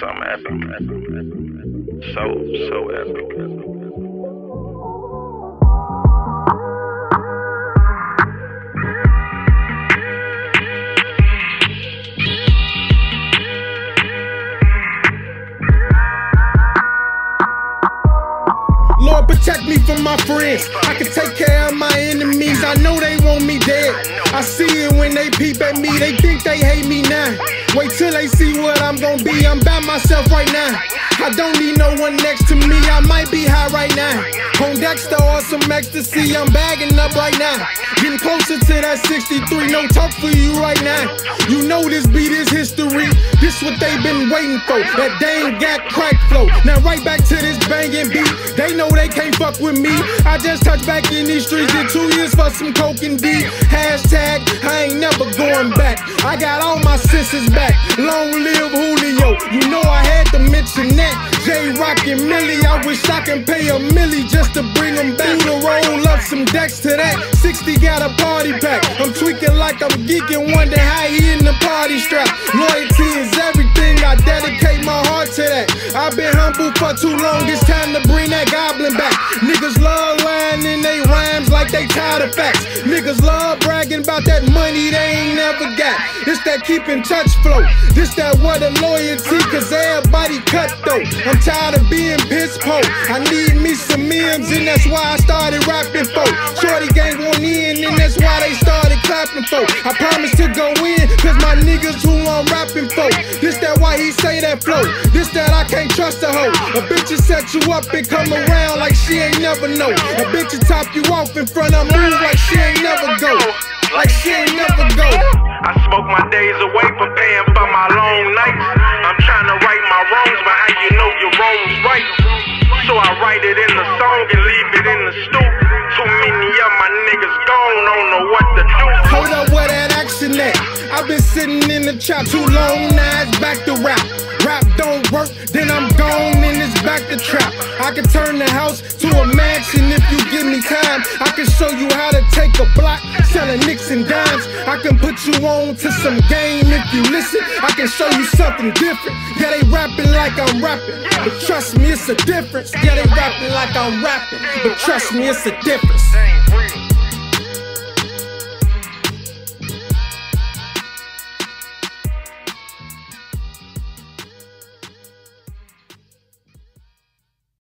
Something epic. So, so epic. Lord, protect me from my friends. I can take care of my enemies. I know they want me dead. I see it when they peep at me. They think they hate me now. Wait till they see what I'm gonna be. I'm by myself right now. I don't need no one next to me. I might be high right now. On Dexter or some ecstasy. I'm bagging up right now. Getting closer to that 63. No talk for you right now. You know this beat is history. This what they been waiting for. That dang got crack flow. Now right back to this banging beat. They know they can't fuck with me. I just touched back in these streets. Did two years for some coke and D. Hashtag I ain't never going back. I got all my senses back. Long live Julio. You know I had to mention that. J Rock and Millie. I wish I can pay a millie just to bring them back. To roll up some decks to that. 60 got a party pack. I'm tweaking like I'm geeking. Wonder how he in the party strap. Loyalty is everything. I dedicate my heart to that. I've been humble for too long. It's time to bring that goblin back. Niggas love lying in they rhymes like they tired of facts. Niggas love bragging about that money they ain't never got. It's that keep in touch flow. This that what a loyalty, cause everybody cut though. I'm tired of being piss poor. I need me some memes, and that's why I started rapping for. Shorty gang won't in, and that's why they started clapping for. I promise to go in, cause my niggas who I'm rapping for. This that why he say that flow. This that I can't trust a hoe. A bitch will set you up and come around like she ain't never know. A bitch will top you off in front of me like she ain't never go. Like she ain't never go. I smoke my days away from I've been sitting in the trap too long, now it's back to rap. Rap don't work, then I'm gone and it's back to trap. I can turn the house to a mansion if you give me time. I can show you how to take a block, selling nicks and dimes. I can put you on to some game if you listen. I can show you something different. Yeah, they rapping like I'm rapping, but trust me, it's a difference. Yeah, they rapping like I'm rapping, but trust me, it's a difference.